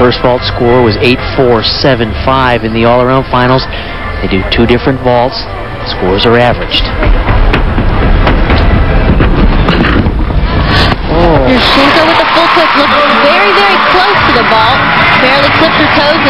First vault score was 8475 in the all-around finals. They do two different vaults. Scores are averaged. Yurchenko with the full twist Looks very, very close to the vault. Barely clipped her toes.